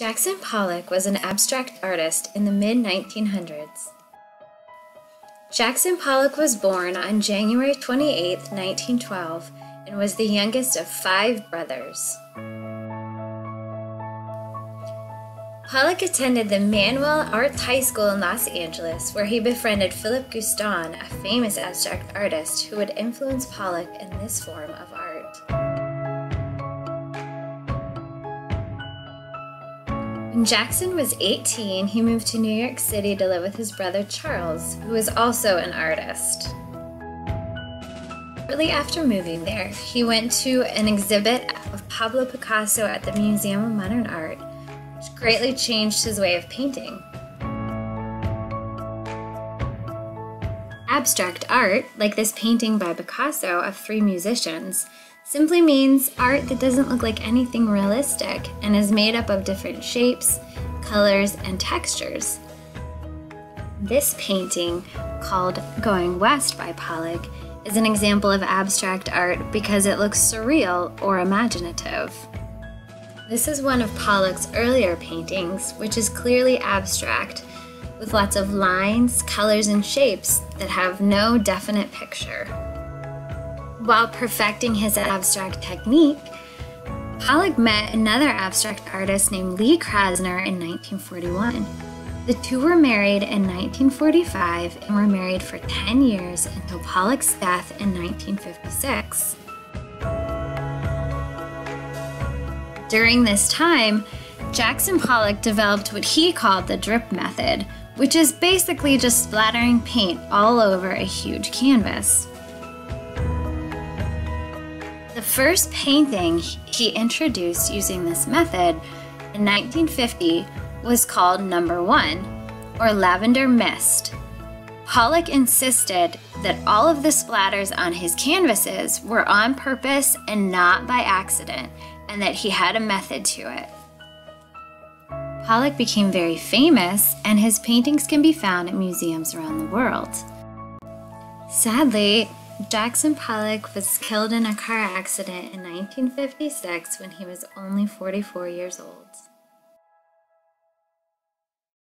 Jackson Pollock was an abstract artist in the mid 1900s. Jackson Pollock was born on January 28, 1912, and was the youngest of five brothers. Pollock attended the Manual Arts High School in Los Angeles, where he befriended Philip Guston, a famous abstract artist who would influence Pollock in this form of art. When Jackson was 18, he moved to New York City to live with his brother Charles, who was also an artist. Shortly after moving there, he went to an exhibit of Pablo Picasso at the Museum of Modern Art, which greatly changed his way of painting. Abstract art, like this painting by Picasso of three musicians, simply means art that doesn't look like anything realistic and is made up of different shapes, colors, and textures. This painting, called Going West by Pollock, is an example of abstract art because it looks surreal or imaginative. This is one of Pollock's earlier paintings, which is clearly abstract, with lots of lines, colors, and shapes that have no definite picture. While perfecting his abstract technique, Pollock met another abstract artist named Lee Krasner in 1941. The two were married in 1945 and were married for 10 years until Pollock's death in 1956. During this time, Jackson Pollock developed what he called the drip method, which is basically just splattering paint all over a huge canvas. The first painting he introduced using this method in 1950 was called Number One, or Lavender Mist. Pollock insisted that all of the splatters on his canvases were on purpose and not by accident, and that he had a method to it. Pollock became very famous, and his paintings can be found at museums around the world. Sadly, Jackson Pollock was killed in a car accident in 1956 when he was only 44 years old.